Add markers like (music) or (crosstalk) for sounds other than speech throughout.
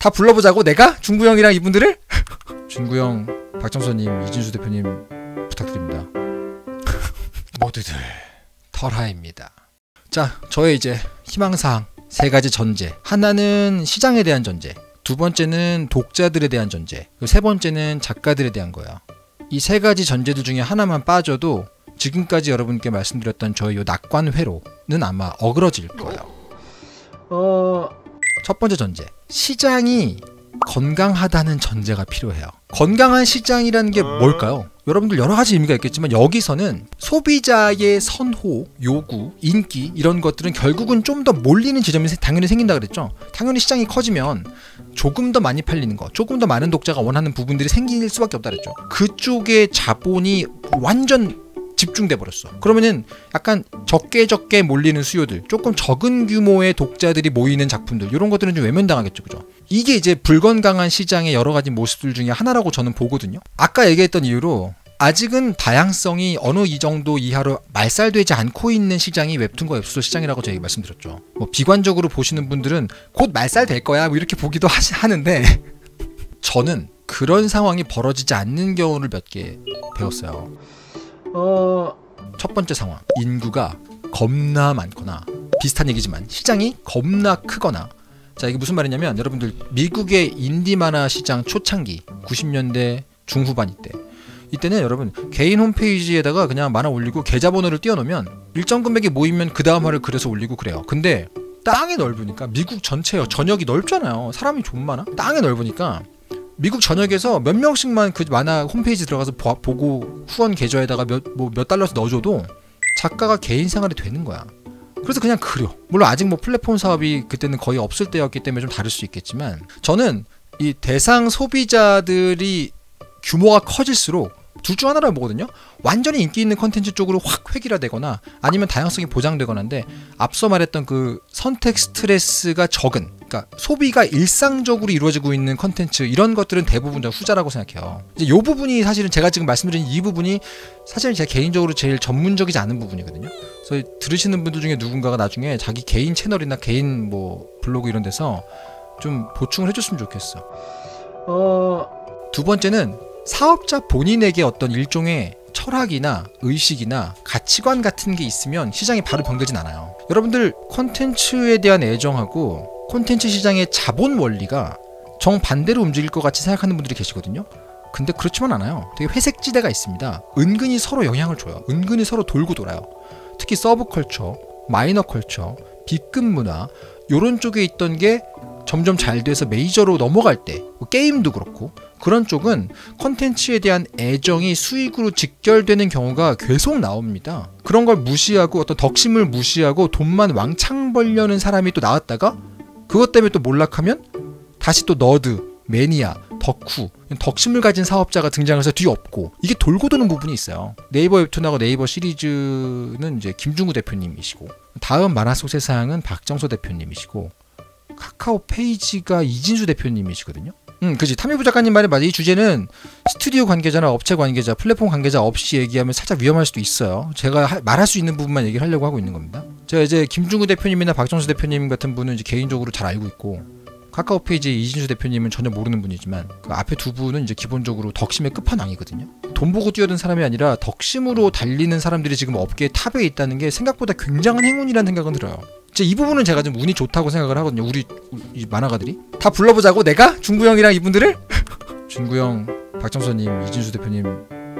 다 불러보자고 내가 중구 형이랑 이분들을 (laughs) 중구 형, 박정선님, 이진수 대표님 부탁드립니다. (laughs) 모두들 털하입니다. 자, 저의 이제 희망사항 세 가지 전제. 하나는 시장에 대한 전제. 두 번째는 독자들에 대한 전제. 세 번째는 작가들에 대한 거예요. 이세 가지 전제들 중에 하나만 빠져도 지금까지 여러분께 말씀드렸던 저희 요 낙관회로는 아마 어그러질 거예요. 어... 첫 번째 전제. 시장이 건강하다는 전제가 필요해요. 건강한 시장이라는 게 뭘까요? 여러분들 여러 가지 의미가 있겠지만 여기서는 소비자의 선호, 요구, 인기 이런 것들은 결국은 좀 더 몰리는 지점이 당연히 생긴다 그랬죠. 당연히 시장이 커지면 조금 더 많이 팔리는 거, 조금 더 많은 독자가 원하는 부분들이 생길 수밖에 없다 그랬죠. 그쪽에 자본이 완전 집중돼 버렸어. 그러면은 약간 적게 적게 몰리는 수요들, 조금 적은 규모의 독자들이 모이는 작품들 이런 것들은 좀 외면당하겠죠, 그죠? 이게 이제 불건강한 시장의 여러 가지 모습들 중에 하나라고 저는 보거든요. 아까 얘기했던 이유로 아직은 다양성이 어느 이 정도 이하로 말살되지 않고 있는 시장이 웹툰과 웹소설 시장이라고 제가 말씀드렸죠. 뭐 비관적으로 보시는 분들은 곧 말살될 거야 뭐 이렇게 보기도 (laughs) 하시, 하는데 저는 그런 상황이 벌어지지 않는 경우를 몇 개 배웠어요. 어... 첫 번째 상황 인구가 겁나 많거나 비슷한 얘기지만 시장이 겁나 크거나 자 이게 무슨 말이냐면 여러분들 미국의 인디 만화 시장 초창기 90년대 중후반 이때 이때는 여러분 개인 홈페이지에다가 그냥 만화 올리고 계좌번호를 띄워놓으면 일정 금액이 모이면 그 다음 화를 그려서 올리고 그래요. 근데 땅이 넓으니까 미국 전체 전역이 넓잖아요. 사람이 좀 많아. 땅이 넓으니까 미국 전역에서 몇 명씩만 그 만화 홈페이지 들어가서 보, 고 후원 계좌에다가 몇 뭐 몇 달러씩 넣어줘도 작가가 개인 생활이 되는 거야. 그래서 그냥 그려. 물론 아직 뭐 플랫폼 사업이 그때는 거의 없을 때였기 때문에 좀 다를 수 있겠지만 저는 이 대상 소비자들이 규모가 커질수록 둘 중 하나라고 보거든요. 완전히 인기 있는 컨텐츠 쪽으로 확 획일화되거나 아니면 다양성이 보장되거나인데 앞서 말했던 그 선택 스트레스가 적은 그러니까 소비가 일상적으로 이루어지고 있는 컨텐츠 이런 것들은 대부분 좀 후자라고 생각해요. 이제 이 부분이 사실은 제가 지금 말씀드린 이 부분이 사실 제가 개인적으로 제일 전문적이지 않은 부분이거든요. 그래서 들으시는 분들 중에 누군가가 나중에 자기 개인 채널이나 개인 뭐 블로그 이런 데서 좀 보충을 해줬으면 좋겠어. 어... 두 번째는 사업자 본인에게 어떤 일종의 철학이나 의식이나 가치관 같은 게 있으면 시장이 바로 병되진 않아요. 여러분들 콘텐츠에 대한 애정하고 콘텐츠 시장의 자본 원리가 정반대로 움직일 것 같이 생각하는 분들이 계시거든요. 근데 그렇지만 않아요. 되게 회색지대가 있습니다. 은근히 서로 영향을 줘요. 은근히 서로 돌고 돌아요. 특히 서브컬처, 마이너 컬처, B급 문화 요런 쪽에 있던 게 점점 잘 돼서 메이저로 넘어갈 때뭐 게임도 그렇고 그런 쪽은 컨텐츠에 대한 애정이 수익으로 직결되는 경우가 계속 나옵니다. 그런 걸 무시하고 어떤 덕심을 무시하고 돈만 왕창 벌려는 사람이 또 나왔다가 그것 때문에 또 몰락하면 다시 또 nerd, 매니아, 덕후, 덕심을 가진 사업자가 등장해서 뒤엎고 이게 돌고 도는 부분이 있어요. 네이버 웹툰하고 네이버 시리즈는 이제 김준구 대표님이시고 다음 만화 속 세상은 박정서 대표님이시고 카카오 페이지가 이진수 대표님이시거든요. 음, 그지. 탐이부 작가님 말이 맞아. 이 주제는 스튜디오 관계자나 업체 관계자, 플랫폼 관계자 없이 얘기하면 살짝 위험할 수도 있어요. 제가 하, 말할 수 있는 부분만 얘기를 하려고 하고 있는 겁니다. 제가 이제 김준구 대표님이나 박정서 대표님 같은 분은 이제 개인적으로 잘 알고 있고 카카오 페이지 이진수 대표님은 전혀 모르는 분이지만 그 앞에 두 분은 이제 기본적으로 덕심의 끝판왕이거든요. 돈 보고 뛰어든 사람이 아니라 덕심으로 달리는 사람들이 지금 업계 탑에 있다는 게 생각보다 굉장한 행운이라는 생각은 들어요. 이 부분은 제가 좀 운이 좋다고 생각을 하거든요. 우리 이 만화가들이 다 불러보자고 내가 준구 형이랑 이분들을 (laughs) 준구 형, 박정서님, 이진수 대표님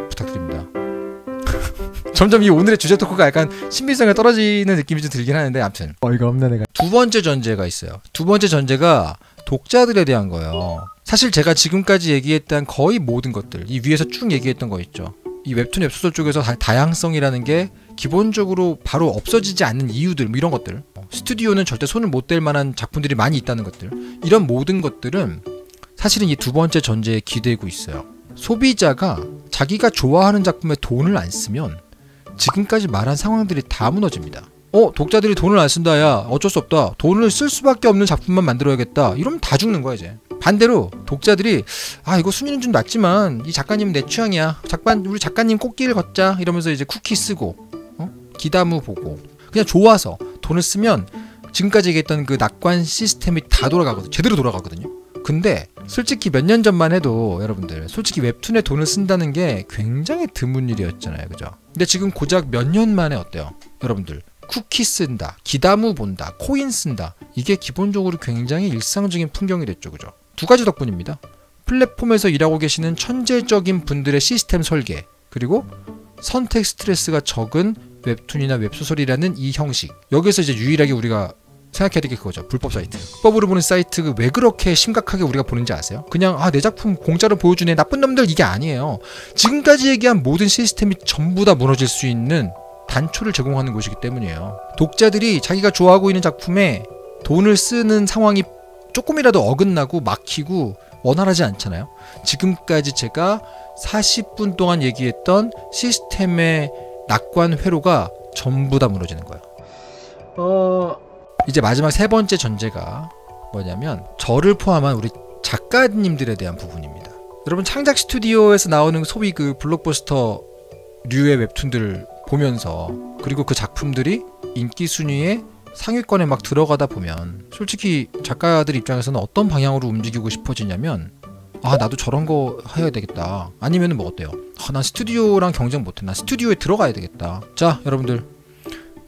부탁드립니다. (laughs) 점점 이 오늘의 주제 토크가 약간 신빙성이 떨어지는 느낌이 좀 들긴 하는데 아무튼 어이가 없네 내가 두 번째 전제가 있어요. 두 번째 전제가 독자들에 대한 거예요. 사실 제가 지금까지 얘기했던 거의 모든 것들 이 위에서 쭉 얘기했던 거 있죠. 이 웹툰 웹소설 쪽에서 다, 양성이라는 게 기본적으로 바로 없어지지 않는 이유들 뭐 이런 것들. 스튜디오는 절대 손을 못 댈 만한 작품들이 많이 있다는 것들. 이런 모든 것들은 사실은 이 두 번째 전제에 기대고 있어요. 소비자가 자기가 좋아하는 작품에 돈을 안 쓰면 지금까지 말한 상황들이 다 무너집니다. 어 독자들이 돈을 안 쓴다 야. 어쩔 수 없다. 돈을 쓸 수밖에 없는 작품만 만들어야겠다. 이러면 다 죽는 거야 이제 반대로 독자들이 아 이거 순위는 좀 낮지만 이 작가님은 내 취향이야 작가 우리 작가님 꽃길 걷자 이러면서 이제 쿠키 쓰고 어? 기다무 보고 그냥 좋아서 돈을 쓰면 지금까지 얘기했던 그 낙관 시스템이 다 돌아가거든요 제대로 돌아가거든요 근데 솔직히 몇 년 전만 해도 여러분들 솔직히 웹툰에 돈을 쓴다는 게 굉장히 드문 일이었잖아요. 그죠? 근데 지금 고작 몇 년 만에 어때요? 여러분들 쿠키 쓴다, 기다무 본다, 코인 쓴다. 이게 기본적으로 굉장히 일상적인 풍경이 됐죠. 그죠? 두 가지 덕분입니다. 플랫폼에서 일하고 계시는 천재적인 분들의 시스템 설계, 그리고 선택 스트레스가 적은 웹툰이나 웹소설이라는 이 형식. 여기서 이제 유일하게 우리가 생각해야 될 게 그거죠. 불법 사이트. 불법으로 보는 사이트 왜 그렇게 심각하게 우리가 보는지 아세요? 그냥 아 내 작품 공짜로 보여주네 나쁜 놈들 이게 아니에요. 지금까지 얘기한 모든 시스템이 전부 다 무너질 수 있는 단초를 제공하는 곳이기 때문이에요. 독자들이 자기가 좋아하고 있는 작품에 돈을 쓰는 상황이 조금이라도 어긋나고 막히고 원활하지 않잖아요. 지금까지 제가 40분 동안 얘기했던 시스템의 낙관 회로가 전부 다 무너지는 거예요. 어... 이제 마지막 세 번째 전제가 뭐냐면 저를 포함한 우리 작가님들에 대한 부분입니다. 여러분 창작 스튜디오에서 나오는 소위 그 블록버스터 류의 웹툰들 보면서 그리고 그 작품들이 인기 순위에 상위권에 막 들어가다 보면 솔직히 작가들 입장에서는 어떤 방향으로 움직이고 싶어지냐면 아 나도 저런 거 해야 되겠다. 아니면은 뭐 어때요? 아, 난 스튜디오랑 경쟁 못해. 난 스튜디오에 들어가야 되겠다. 자 여러분들.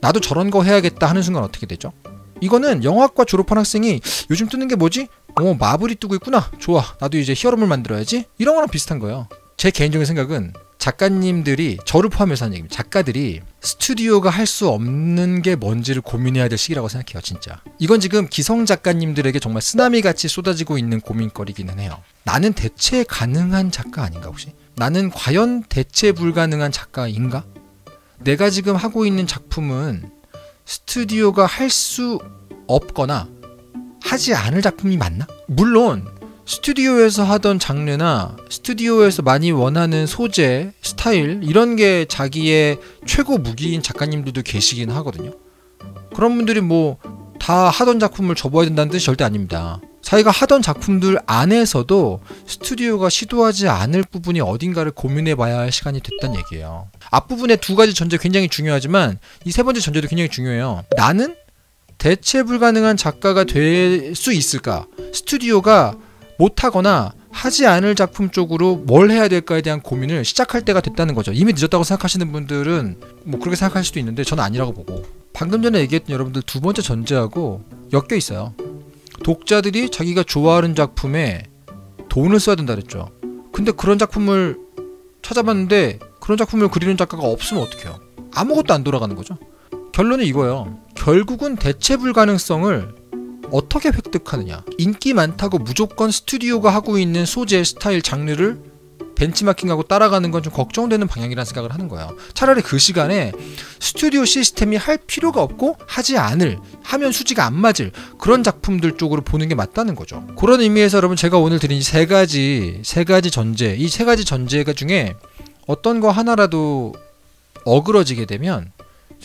나도 저런 거 해야겠다 하는 순간 어떻게 되죠? 이거는 영화과 졸업한 학생이 요즘 뜨는 게 뭐지? 어 마블이 뜨고 있구나. 좋아. 나도 이제 히어로물 만들어야지. 이런 거랑 비슷한 거예요. 제 개인적인 생각은 작가님들이 저를 포함해서 하는 얘기입니다. 작가들이 스튜디오가 할 수 없는 게 뭔지를 고민해야 될 시기라고 생각해요, 진짜. 이건 지금 기성 작가님들에게 정말 쓰나미 같이 쏟아지고 있는 고민거리기는 해요. 나는 대체 가능한 작가 아닌가 혹시? 나는 과연 대체 불가능한 작가인가? 내가 지금 하고 있는 작품은 스튜디오가 할 수 없거나 하지 않을 작품이 맞나? 물론 스튜디오에서 하던 장르나 스튜디오에서 많이 원하는 소재, 스타일 이런 게 자기의 최고 무기인 작가님들도 계시긴 하거든요. 그런 분들이 뭐 다 하던 작품을 접어야 된다는 뜻이 절대 아닙니다. 자기가 하던 작품들 안에서도 스튜디오가 시도하지 않을 부분이 어딘가를 고민해 봐야 할 시간이 됐단 얘기예요. 앞부분의 두 가지 전제 굉장히 중요하지만 이 세 번째 전제도 굉장히 중요해요. 나는 대체 불가능한 작가가 될 수 있을까? 스튜디오가 못하거나 하지 않을 작품 쪽으로 뭘 해야 될까에 대한 고민을 시작할 때가 됐다는 거죠. 이미 늦었다고 생각하시는 분들은 뭐 그렇게 생각할 수도 있는데 저는 아니라고 보고 방금 전에 얘기했던 여러분들 두 번째 전제하고 엮여 있어요. 독자들이 자기가 좋아하는 작품에 돈을 써야 된다 그랬죠. 근데 그런 작품을 찾아봤는데 그런 작품을 그리는 작가가 없으면 어떡해요? 아무것도 안 돌아가는 거죠. 결론은 이거예요. 결국은 대체 불가능성을 어떻게 획득하느냐. 인기 많다고 무조건 스튜디오가 하고 있는 소재, 스타일, 장르를 벤치마킹하고 따라가는 건 좀 걱정되는 방향이라는 생각을 하는 거예요. 차라리 그 시간에 스튜디오 시스템이 할 필요가 없고 하지 않을 하면 수지가 안 맞을 그런 작품들 쪽으로 보는 게 맞다는 거죠. 그런 의미에서 여러분 제가 오늘 드린 이세 가지 세 가지 전제 이 세 가지 전제가 중에 어떤 거 하나라도 어그러지게 되면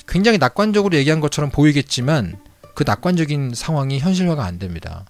굉장히 낙관적으로 얘기한 것처럼 보이겠지만 그 낙관적인 상황이 현실화가 안 됩니다.